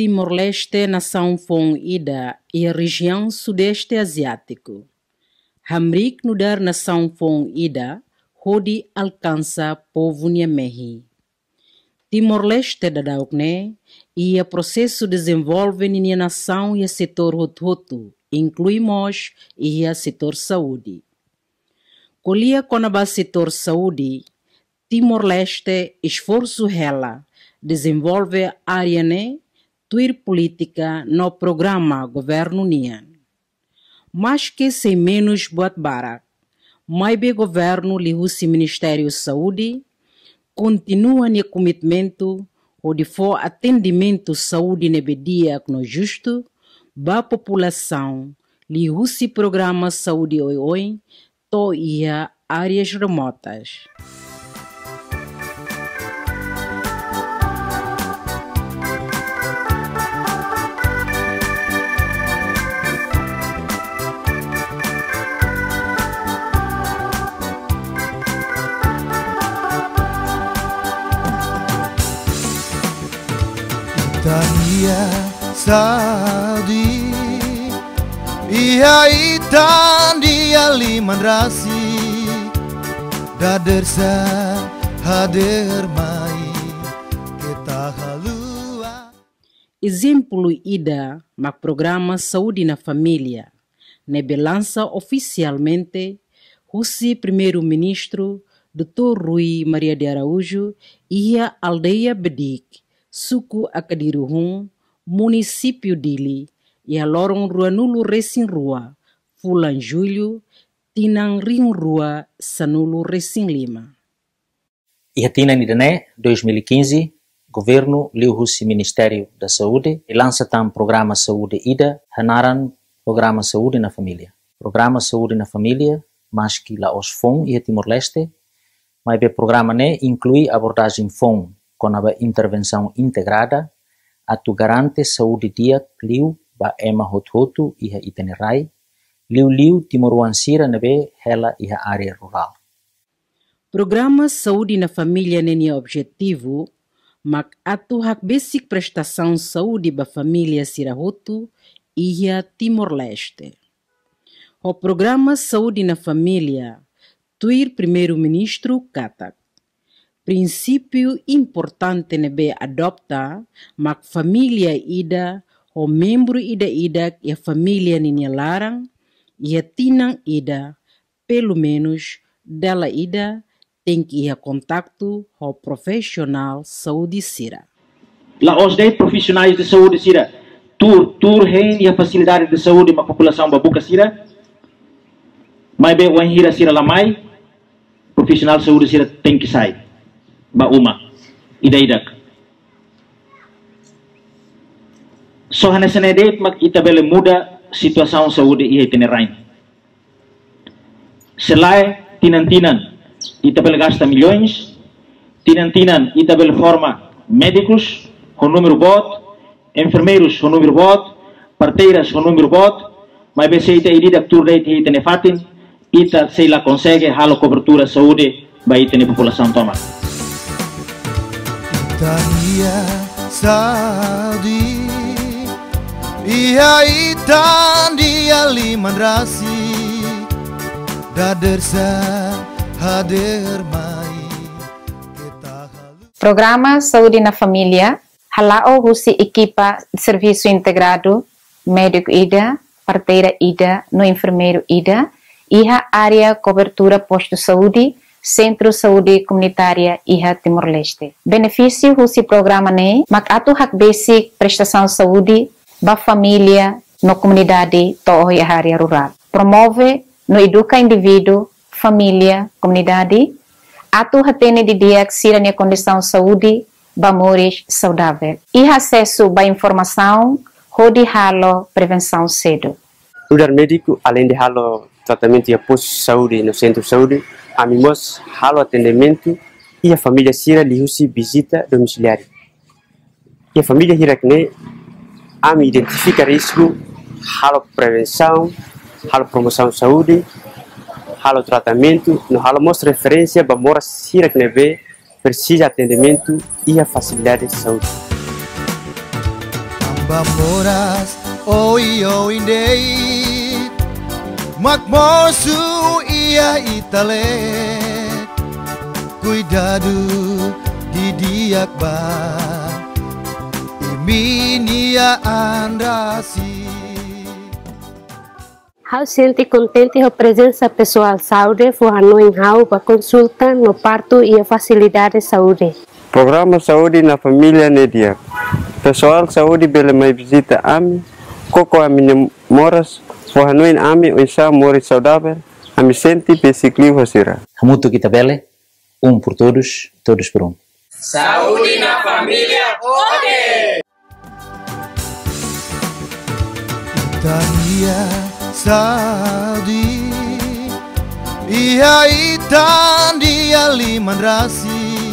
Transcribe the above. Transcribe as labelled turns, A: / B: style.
A: Timor-Leste, nação Fong Ida e região Sudeste Asiático. Hamrik no dar nação Fong Ida, Hodi alcança povo Niamehi. Timor-Leste da Daukne e o processo desenvolve na nação e setor hotu incluímos e o setor saúde. Colia conaba setor saúde, Timor-Leste esforço ela desenvolve área ne tuir política no programa governo nian. Mas que sem menos buat barak, mais governo lihusi Ministério Saúde continua no comitimento o de for atendimento saúde nebedia no justo ba população lihusi programa saúde oi oi to ia áreas remotas.
B: Saudi. Ia itan dia liman rasi. Dadersa hadir mai. Kita halua.
A: Exemplo ida ma programa Saúde na Família, nebe lança oficialmente Russi primeiro-ministro Dr. Rui Maria de Araújo e a aldeia Bedik, suku Akadiruhum, município dili, e a lorong rua nulu resin rua, fulan julho, tinang ring rua sanulu resin lima.
C: E a Tina Nidané, 2015, Governo Liu Hussi Ministério da Saúde e lança tam Programa Saúde IDA, Hanaran Programa Saúde na Família. Programa Saúde na Família, mas que lá os FON e a Timor-Leste, mas o programa né inclui abordagem FON com a intervenção integrada, a tu garante saúde dia liu ba ema hot-hotu iha itinerai, liu liu timoruan sira nebe hela iha área rural.
A: Programa Saúde na Família nenia objetivo, mak atu hak basic prestação saúde ba família sirahotu iha Timor-Leste. O programa Saúde na Família, tuir primeiro-ministro Katak princípio importante nebe adopta mak família ida o membro ida ida e família ninha larang a tinang ida pelo menos dela ida tem que ir a contato com o profissional saúde sira.
D: Lá os 10 profissionais de saúde sira. Tur tur hen e a facilidade de saúde ma população babuca sira. Mai be wan hira sira lamai profissional de saúde sira tem que sair ba uma idaidak so hana senede mag itabele muda situação saúde e itinerain selai tinan-tinan itabele gasta milhões tinan-tinan forma médicos com número bot enfermeiros com número bot parteiras com bot mas bem ita iridak tur deit itene fatin ita sei lá consegue halo cobertura saúde ba itene população toma
B: Tania Saudi. Ia itan dia liman rasi Dadersa hadir mai
E: Programa Saúde na Família, Halao Husi equipa serviço integrado, médico IDA, parteira IDA, no enfermeiro IDA, e a área cobertura posto de saúde, Centro Saúde Comunitária Iha Timor-Leste. Benefício Husi programa ne, mak atu hak basic prestação de saúde ba família no comunidade to e área rural. Promove no educa indivíduo, família, comunidade, atu hatene di dia sira ne condição de saúde ba mores saudável. E acesso ba informação, rodi halo prevenção cedo.
F: Lugar médico, além de halo tratamento e apoio saúde no centro de saúde, amimos halo atendimento e a família sira lihusi visita domiciliar. E a família hirakne ami identifica risco, halo prevenção, halo promoção de saúde, halo tratamento, no halo mostra referência para mora hirakne precisa atendimento e a facilidade de saúde.
B: Bamoras oi oi dei Magmosu ia itale. Cuidado di diak ba Iminia andrasi.
G: How sente contente a presença pessoal saúde for Hanoi Hau para consulta no parto e a facilidade de saúde.
H: Programa Saúde na Família Nedia. Pessoal saúde bela mai visita ami, koko ami moras, for Hanoi ami o isa mori saudável, ami sente pesikliu hasira.
C: Hamutu kita bele, um por todos, todos por um.
B: Tania Saudi Ia itan dia liman rasi